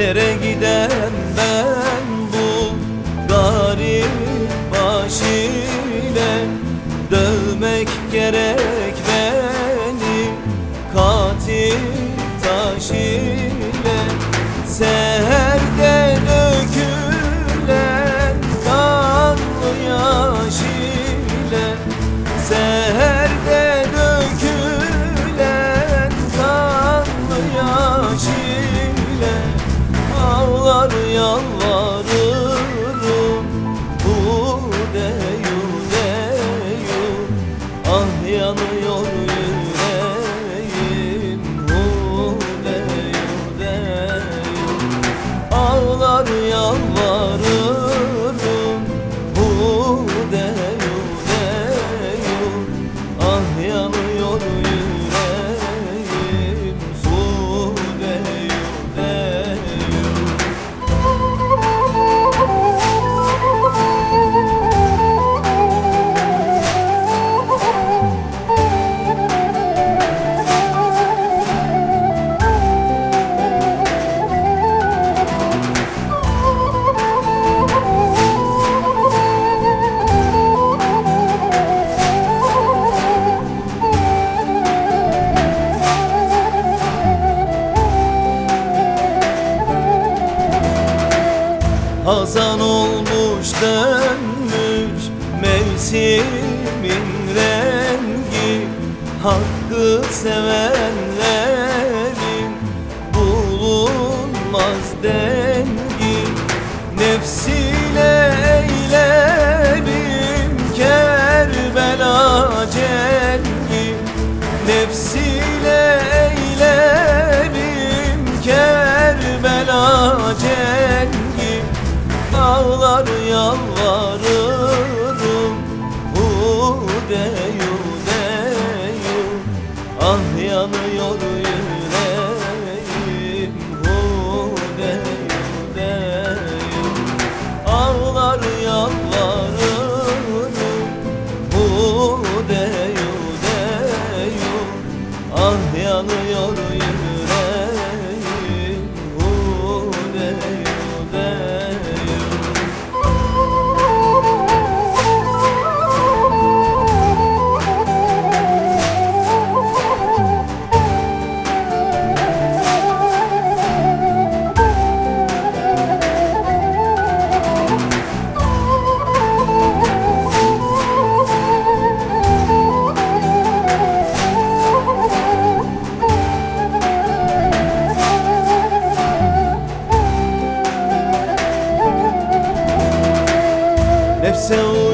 Nereye gidem ben bu garip baş ile Dövmek gerek beni katil taşı yalvarırım. Bu deyu deyu Ah yanıyor yüzüm. Hazan olmuş dönmüş mevsimin rengi. Hakkı sevenlerin bulunmaz der yanıyor seu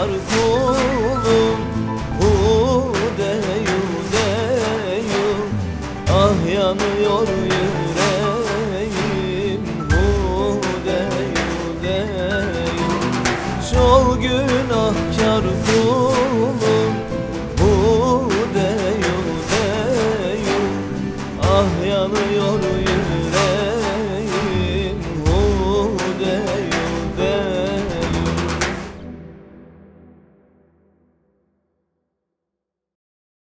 yar